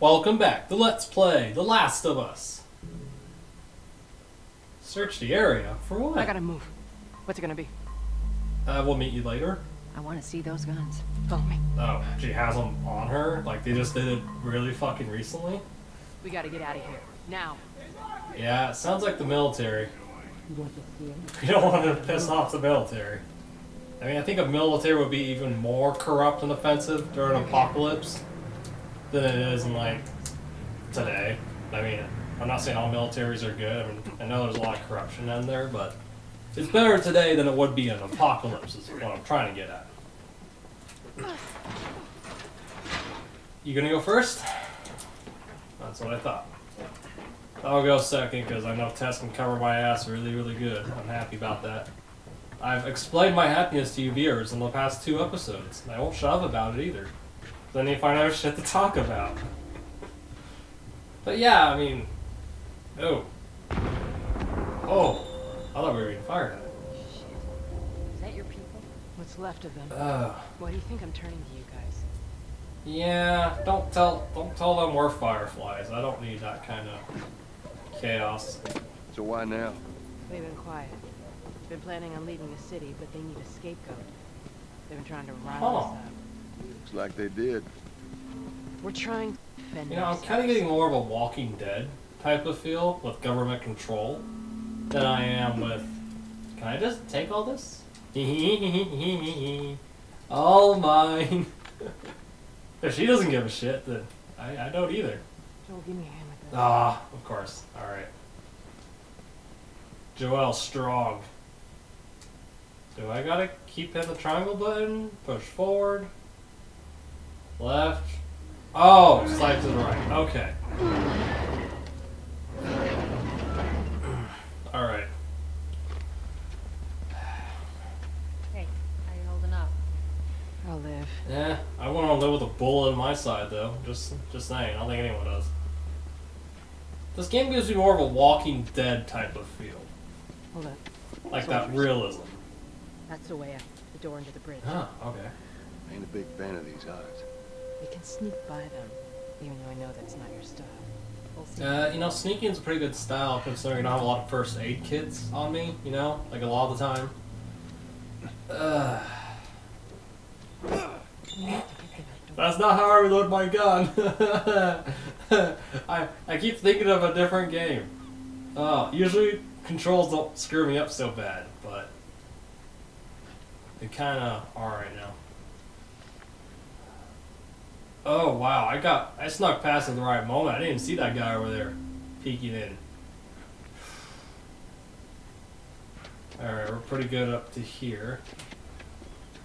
Welcome back to Let's Play The Last of Us. Search the area for what? I gotta move. What's it gonna be? Uh, we'll meet you later. I want to see those guns. Follow me. Oh, she has them on her? Like they just did it really fucking recently? We gotta get out of here now. Yeah, it sounds like the military. We don't want to piss off the military. I mean, I think a military would be even more corrupt and offensive during an apocalypse than it is in like today. I mean, I'm not saying all militaries are good. I mean, I know there's a lot of corruption in there, but it's better today than it would be in an apocalypse. Is what I'm trying to get at. You gonna go first? That's what I thought. I'll go second because I know Tess can cover my ass really, really good. I'm happy about that. I've explained my happiness to you viewers in the past two episodes. and I won't shove about it either. Then you find out shit to talk about. But yeah, I mean, oh, oh, I thought we were being fired at. Is that your people? What's left of them? Uh, Why do you think I'm turning to you guys? yeah, don't tell, don't tell them we're fireflies. I don't need that kind of chaos. So why now? They've been quiet. Been planning on leaving the city, but they need a scapegoat. They've been trying to rile us up. Looks like they did. We're trying to defend You know, I'm kind of getting more of a Walking Dead type of feel with government control than I am with. Can I just take all this? all mine. if she doesn't give a shit, then I, I don't either. Joel, give me a hand with this. Ah, of course. All right. Joel Strong. Do I gotta keep hitting the triangle button? Push forward. Left. Oh, slide to the right. Okay. All right. Hey, how you holding up? I'll live. Yeah, I want to live with a bullet in my side though. Just, just saying. I don't think anyone does. This game gives me more of a Walking Dead type of feel, Hold up. like that realism. That's the way out. The door into the bridge. Huh. Okay. I Ain't a big fan of these odds. We can sneak by them, even though I know that's not your style. Uh, you know, sneaking is a pretty good style considering I don't have a lot of first aid kits on me, you know, like a lot of the time. Uh, that's not how I reload my gun. I, I keep thinking of a different game. Oh, usually controls don't screw me up so bad, but they kind of are right now. Oh wow, I got I snuck past at the right moment. I didn't even see that guy over there peeking in. Alright, we're pretty good up to here.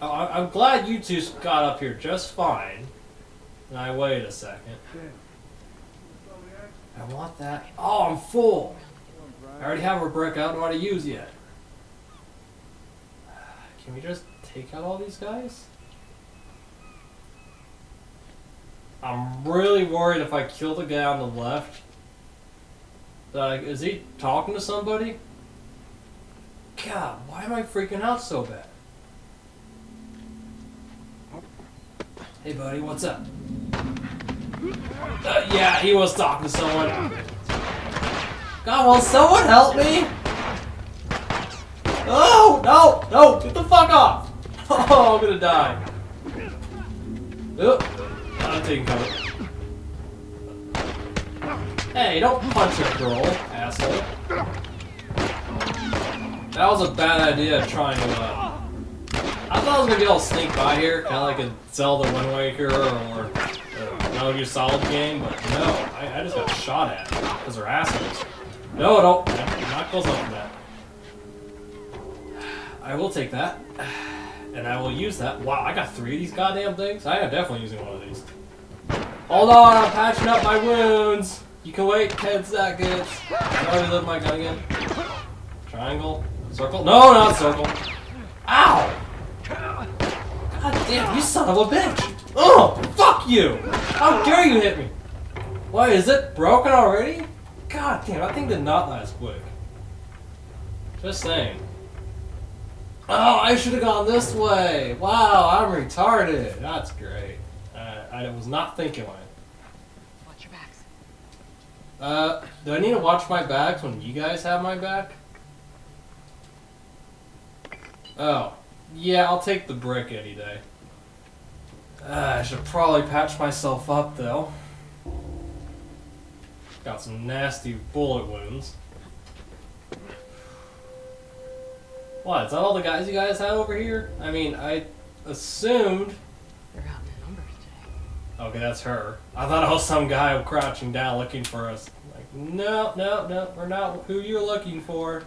Oh, I- I'm glad you two got up here just fine. And I wait a second. I want that. Oh, I'm full. I already have a brick. I don't know how to use yet. Can we just take out all these guys? I'm really worried if I kill the guy on the left. Like, is he talking to somebody? God, why am I freaking out so bad? Hey, buddy, what's up? Uh, yeah, he was talking to someone. God, will someone help me? Oh, no, no, get the fuck off. Oh, I'm gonna die. Oh, Hey, don't punch a girl, asshole. That was a bad idea trying to, uh... I thought I was gonna able to sneak by here, kinda like a Zelda Wind Waker or a Metal Gear Solid game, but no, I, I just got shot at because they're assholes. No, don't. I'm not close enough for that. I will take that. And I will use that. Wow, I got three of these goddamn things? I am definitely using one of these. Hold on, I'm patching up my wounds. You can wait 10 seconds. I already load my gun again. Triangle. Circle. No, not circle. Ow! God damn, you son of a bitch! Oh, fuck you! How dare you hit me? Why, is it broken already? God damn, I think did not last quick. Just saying. Oh, I should have gone this way. Wow, I'm retarded. That's great. I was not thinking right. Watch your backs. Uh, do I need to watch my backs when you guys have my back? Oh, yeah, I'll take the brick any day. Uh, I should probably patch myself up though. Got some nasty bullet wounds. What? Is that all the guys you guys have over here? I mean, I assumed. Okay, that's her. I thought I was some guy crouching down looking for us. Like, no, no, no, we're not who you're looking for.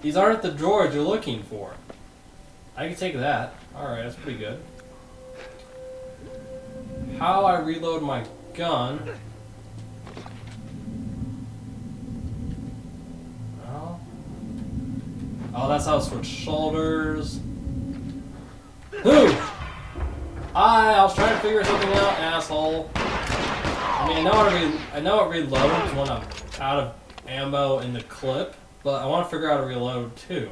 These aren't the droids you're looking for. I can take that. Alright, that's pretty good. How I reload my gun. Oh. Oh, that's how I switch shoulders. I, I was trying to figure something out, asshole. I mean, I know to re- I know it reloads when I'm out of ammo in the clip, but I want to figure out to reload too.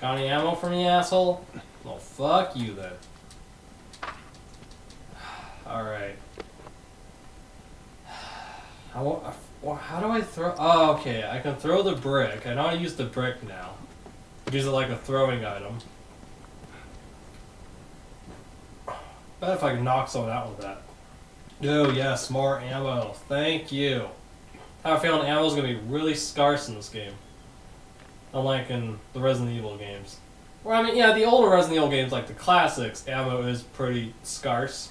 Got any ammo for me, asshole? Well, fuck you then. Alright. How, how do I throw? Oh, okay. I can throw the brick. I know to use the brick now. Use it like a throwing item. Bet if I can knock someone out with that. Oh, yes, more ammo. Thank you. How I have a feeling ammo's gonna be really scarce in this game. Unlike in the Resident Evil games. Well, I mean, yeah, the older Resident Evil games, like the classics, ammo is pretty scarce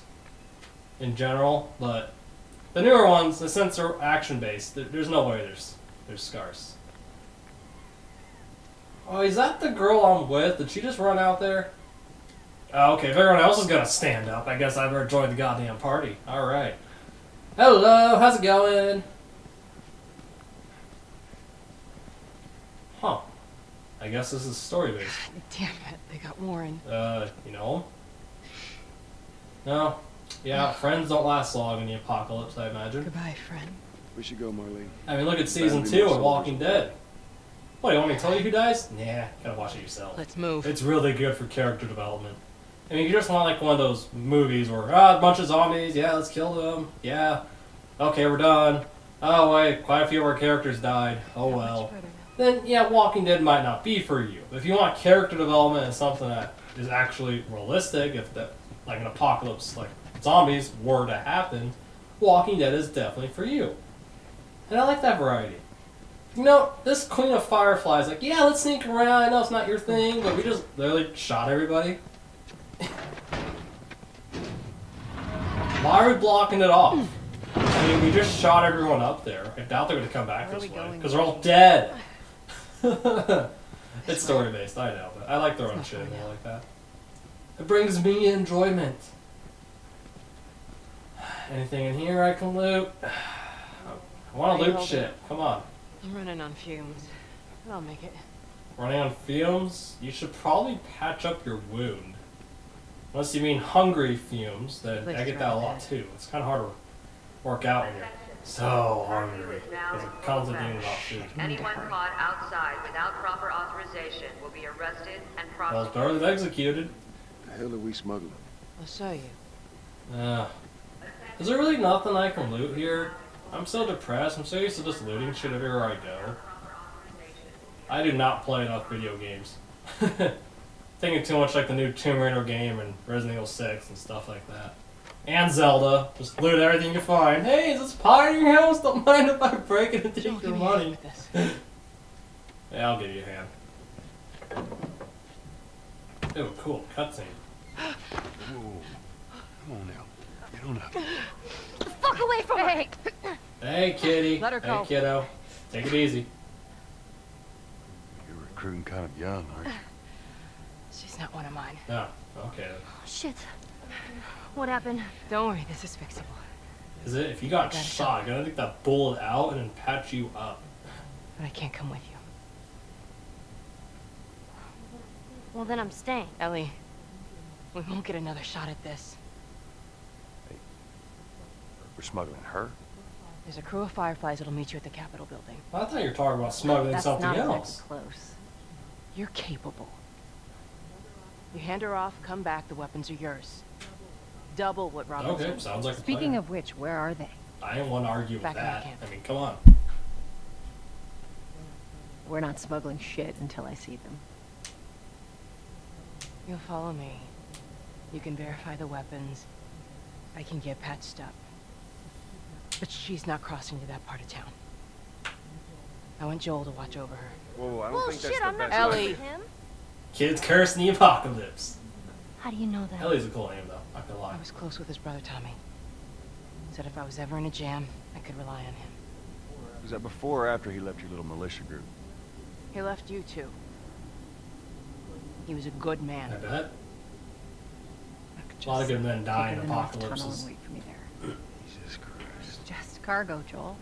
in general, but the newer ones, since they're action based, there's no way there's there's scarce. Oh, is that the girl I'm with? Did she just run out there? Oh, okay, if everyone else is gonna stand up, I guess I better join the goddamn party. Alright. Hello, how's it going? Huh. I guess this is story based. Damn it, they got Warren. Uh, you know? No. Yeah, friends don't last long in the apocalypse, I imagine. Goodbye, friend. We should go, Marlene. I mean, look at season two of Walking Dead. What, do you want me to tell you who dies? Nah, gotta watch it yourself. Let's move. It's really good for character development. I mean, you just want like one of those movies where, ah, a bunch of zombies, yeah, let's kill them, yeah, okay, we're done. Oh, wait, quite a few of our characters died. Oh well. Then, yeah, Walking Dead might not be for you. If you want character development and something that is actually realistic, if that, like an apocalypse, like zombies were to happen, Walking Dead is definitely for you. And I like that variety. You know, this Queen of Fireflies, like, yeah, let's sneak around. I know it's not your thing, but we just literally shot everybody. Why are we blocking it off? I mean, we just shot everyone up there. I doubt they're going to come back Where this way. Because they're all dead. it's story based, I know, but I like throwing shit in there like that. It brings me enjoyment. Anything in here I can loot? I want to loot shit. Come on. I'm running on fumes. I'll make it. Running on fumes? You should probably patch up your wound. Unless you mean hungry fumes, then Place I get that a lot too. It's kind of hard to work out when you're so hungry. Because it comes with being about food. Anyone caught outside without proper authorization will be arrested and Well, it's prosecuted. better than executed. The hell are we smuggling? I'll show you. Uh, is there really nothing I can loot here? I'm so depressed. I'm so used to just looting shit everywhere I go. I do not play enough video games. Thinking too much like the new Tomb Raider game and Resident Evil 6 and stuff like that. And Zelda. Just loot everything you find. Hey, is this pot in your house? Don't mind if I break it and take Don't your give me a hand money. with. Yeah, I'll give you a hand. Oh, cool. Cutscene. Whoa. Come on now. Get on up. Fuck away from Hey, Hey, kitty. Let her hey, kiddo. Take it easy. You're recruiting kind of young, aren't you? She's not one of mine. Oh, okay. Oh, Shit. What happened? Don't worry, this is fixable. Is it? If you got Gotta shot, I'm gonna take that bullet out and then patch you up. But I can't come with you. Well, then I'm staying. Ellie, we won't get another shot at this. We're smuggling her? There's a crew of fireflies that'll meet you at the Capitol building. I thought you were talking about smuggling That's something not else. exactly close. You're capable. You hand her off, come back, the weapons are yours. double what Robinson. Okay, sounds like a Speaking plan. of which, where are they? I didn't want to argue Back with that. I mean, come on. We're not smuggling shit until I see them. You'll follow me. You can verify the weapons. I can get patched up. But she's not crossing to that part of town. I want Joel to watch over her. Whoa, I don't think Bullshit, that's the I'm not best Ellie. him. Kids cursing the apocalypse. How do you know that? Ellie's a cool name, though. Not gonna lie. I was close with his brother Tommy. He Said if I was ever in a jam, I could rely on him. Was that before or after he left your little militia group? He left you too. He was a good I man. bet. I could A lot of good men die in her the North Tunnel apocalypses. and wait for me there. Jesus Christ. It's just cargo, Joel.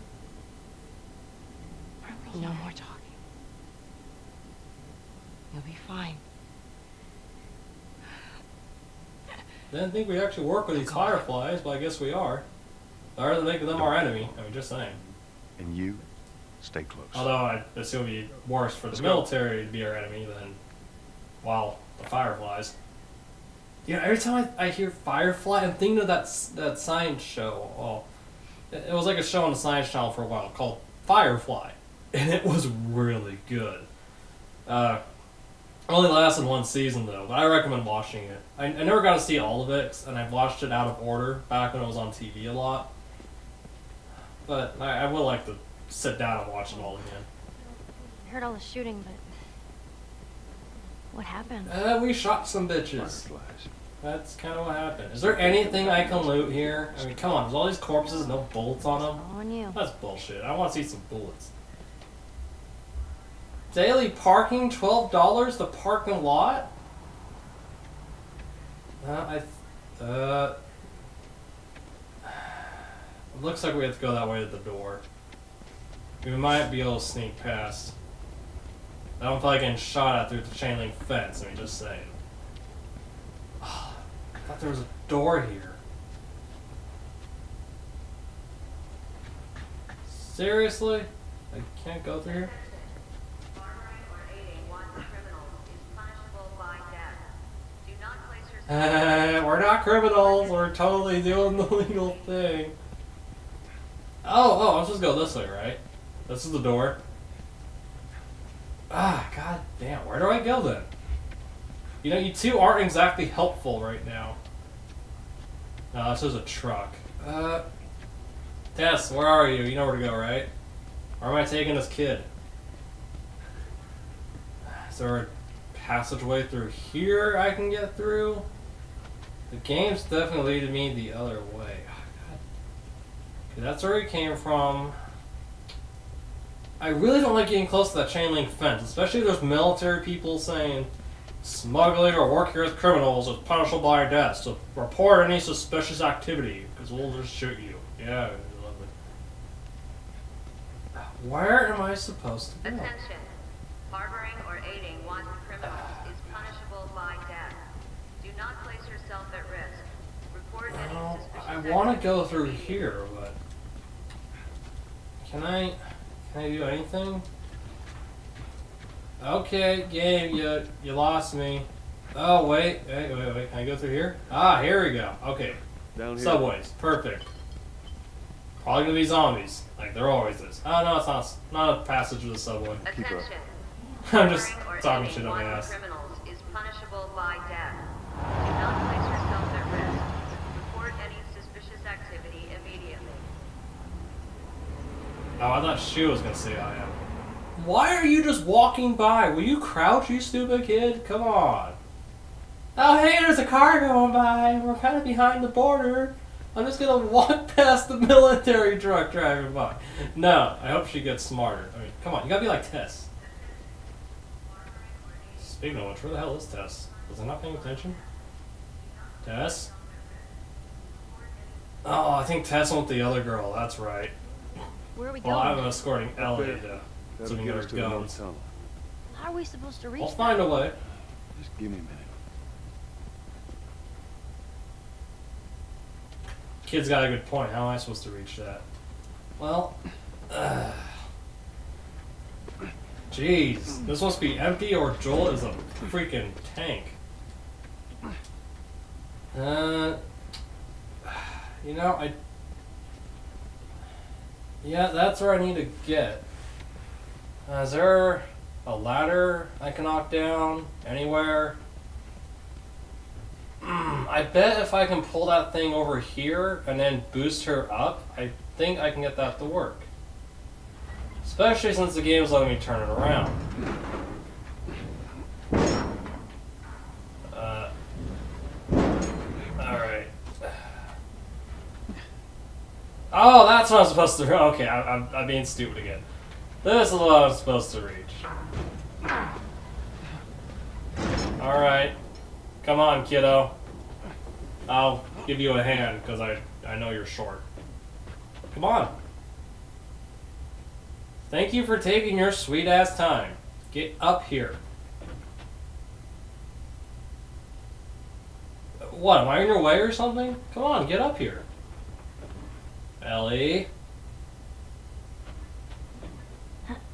No more talking. You'll be fine. Didn't think we actually work with these fireflies, but I guess we are. Better than making them our enemy. I mean, just saying. And you, stay close. Although I assume it'd be worse for the Let's go. military to be our enemy than, well, the fireflies. You know, every time I, I hear firefly, I'm thinking of that that science show. Oh, it, it was like a show on the Science Channel for a while called Firefly, and it was really good. Uh, only lasted one season though, but I recommend watching it. I, I never got to see all of it, and I've watched it out of order back when it was on TV a lot. But I, I would like to sit down and watch it all again. I heard all the shooting, but what happened? Uh, we shot some bitches. That's kind of what happened. Is there anything I can loot here? I mean, come on, there's all these corpses, no bullets on them. On you. That's bullshit. I want to see some bullets. Daily parking, twelve dollars. The parking lot. Uh, I. Uh. It looks like we have to go that way to the door. We might be able to sneak past. I don't feel like getting shot at through the chain link fence. I mean, just saying. I thought there was a door here. Seriously? I can't go through here? Harboring or aiding one criminal is punishable by death. Do not place yourself Uh, we're not criminals. We're totally doing the legal thing. Oh, oh, let's just go this way, right? This is the door. Ah, god damn. Where do I go then? You know, you two aren't exactly helpful right now. No, this is a truck. Uh, Tess, where are you? You know where to go, right? Where am I taking this kid? Is there a passageway through here I can get through? The game's definitely leading me the other way. Ah, that's where he came from. I really don't like getting close to that chain link fence, especially if there's military people saying smuggling or working with criminals is punishable by death. So report any suspicious activity, because we'll just shoot you. Yeah, lovely. Where am I supposed to go? Attention. Harboring I want to go through here, but can I? Can I do anything? Okay, game, you you lost me. Oh wait, wait, wait, wait. Can I go through here? Ah, here we go. Okay, Down here. subways, perfect. Probably gonna be zombies, like there always is. Oh no, it's not. Not a passage of the subway. Keep up. Attention. I'm just talking shit on my one ass. criminals is punishable by death. Do not place yourself at risk. Report any suspicious activity immediately. Oh, I thought she was gonna say oh, I am. Why are you just walking by? Will you crouch, you stupid kid? Come on. Oh, hey, there's a car going by. We're kind of behind the border. I'm just gonna walk past the military truck driving by. No, I hope she gets smarter. I mean, come on, you gotta be like Tess. Speaking of which, where the hell is Tess? Was I not paying attention? Tess? Oh, I think Tess went the other girl. That's right. Where are we Well, going? I'm escorting Ellie there. to, so That'll we can get get us our to the North How are we supposed to reach We'll that? find a way. Just give me a minute. Kid's got a good point. How am I supposed to reach that? Well, uh, jeez, this must be empty or Joel is a freaking tank. Uh, You know, I. Yeah, that's where I need to get. Uh, is there a ladder I can knock down anywhere? Mm, I bet if I can pull that thing over here and then boost her up, I think I can get that to work. Especially since the game's letting me turn it around. Uh, Alright. Oh, that's what I'm supposed to. Okay, I, I'm, I'm being stupid again. This is what I'm supposed to reach. Alright. Come on, kiddo. I'll give you a hand because I, I know you're short. Come on. Thank you for taking your sweet ass time. Get up here. What, am I in your way or something? Come on, get up here. Ellie.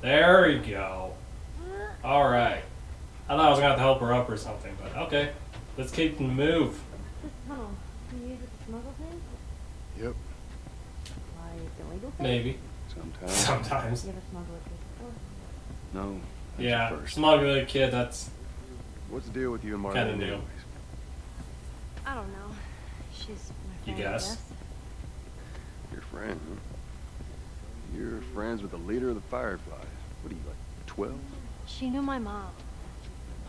There you go. Alright. I thought I was gonna have to help her up or something, but okay. Let's keep the move. Oh, you use it to smuggle things? Yep, Like illegal things? Maybe. sometimes. Sometimes. You ever smuggle a kid before? No. Yeah, First. smuggling a kid, that's What's the deal with you and Marlene? Kinda new. I don't know. She's my You friend, I guess? guess. Your friend, huh? You're friends with the leader of the Fireflies. What are you, like, 12? She knew my mom.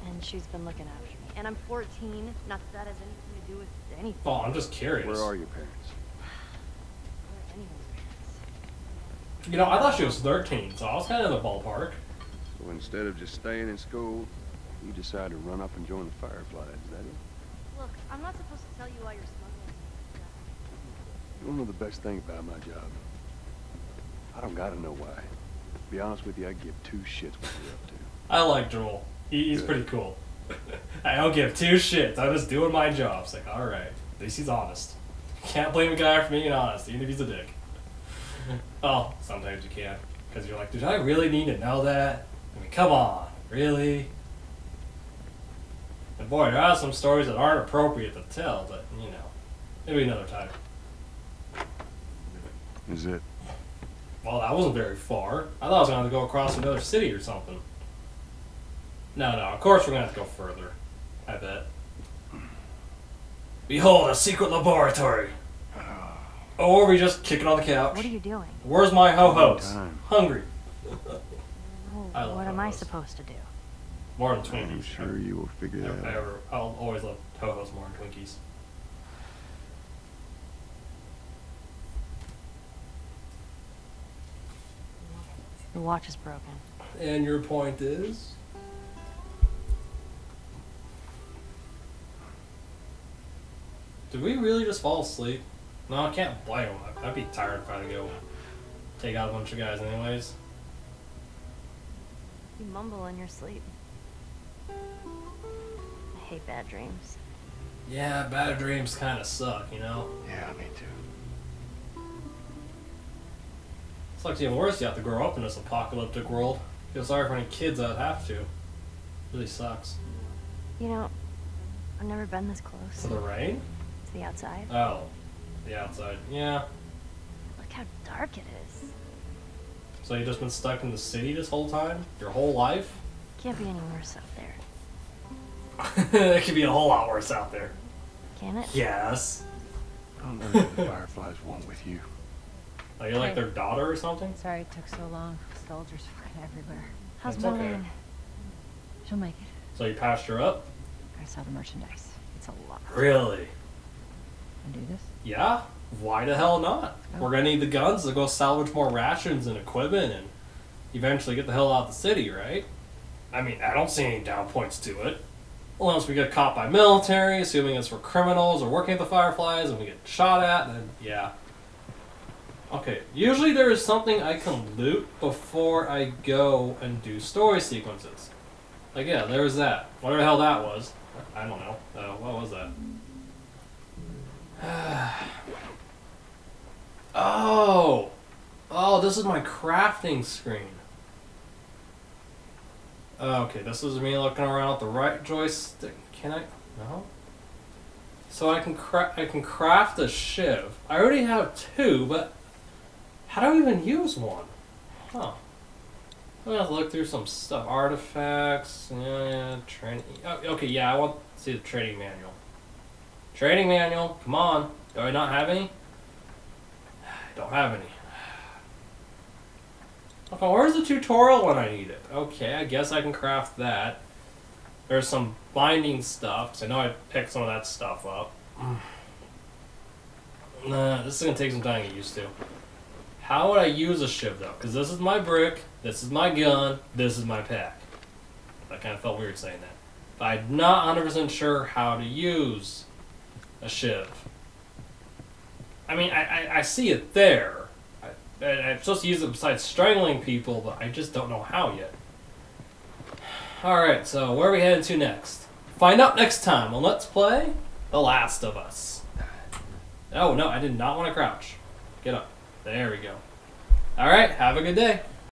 And she's been looking after me. And I'm 14. Not that that has anything to do with anything. Oh, I'm just curious. Where are your parents? Or anyone's parents. You know, I thought she was 13, so I was kind of in the ballpark. So instead of just staying in school, you decide to run up and join the Fireflies, is that it? Look, I'm not supposed to tell you why you're smuggling. You don't know the best thing about my job. I don't gotta know why. To be honest with you, I give two shits what you're up to. I like Joel. He, he's Good. pretty cool. I don't give two shits. I'm just doing my job. It's like, alright. At least he's honest. Can't blame a guy for being honest, even if he's a dick. oh, sometimes you can't. Because you're like, did I really need to know that? I mean, come on. Really? And boy, there are some stories that aren't appropriate to tell, but, you know. Maybe another time. Is it? Well, that wasn't very far. I thought I was going to go across another city or something. No, no, of course we're going to have to go further. I bet. Behold, a secret laboratory. Or are we just kicking on the couch? What are you doing? Where's my ho-hos? Hungry. Oh, I love what am I supposed to do? More than Twinkies. I'm sure you will figure it out. I'll always love ho-hos more than Twinkies. The watch is broken. And your point is? Did we really just fall asleep? No, I can't blame him. I'd- I'd be tired if I had to go take out a bunch of guys anyways. You mumble in your sleep. I hate bad dreams. Yeah, bad dreams kind of suck, you know? Yeah, me too. Sucks even worse you have to grow up in this apocalyptic world. Feel sorry for any kids that have to. Really sucks. You know, I've never been this close To the rain? to the outside. Oh. The outside. Yeah. Look how dark it is. So you've just been stuck in the city this whole time? Your whole life? Can't be any worse out there, it could be a whole lot worse out there. can it? Yes. I don't know what the Fireflies want with you. Are you like their daughter or something? Sorry it took so long. Soldiers fucking everywhere. How's It's okay. She'll make it. So you passed her up? I saw the merchandise. It's a lot. Really? Wanna do this? Yeah. Why the hell not? Oh. We're gonna need the guns to go salvage more rations and equipment and eventually get the hell out of the city, right? I mean, I don't see any down points to it. Unless we get caught by military, assuming it's for criminals or working at the Fireflies, and we get shot at, then yeah. Okay, usually there is something I can loot before I go and do story sequences. Like, yeah, there was that. Whatever the hell that was. I don't know. Uh, what was that? oh! Oh, this is my crafting screen. Okay, this is me looking around with the right joystick. Can I? No? So I can cra- I can craft a shiv. I already have two, but how do I even use one? Huh. I'm gonna have to look through some stuff. Artifacts, yeah, yeah, training. Oh, okay, yeah, I want to see the training manual. Training manual, come on. Do I not have any? I don't have any. Okay, where's the tutorial when I need it? Okay, I guess I can craft that. There's some binding stuff, 'cause I know I picked some of that stuff up. Nah, this is gonna take some time to get used to. How would I use a shiv though? Because this is my brick, this is my gun, this is my pack. I kind of felt weird saying that. But I'm not 100% sure how to use a shiv. I mean, I, I, I see it there. I, I'm supposed to use it besides strangling people, but I just don't know how yet. Alright, so where are we heading to next? Find out next time on Let's Play The Last of Us. Oh, no, I did not want to crouch. Get up. There we go. Alright, have a good day.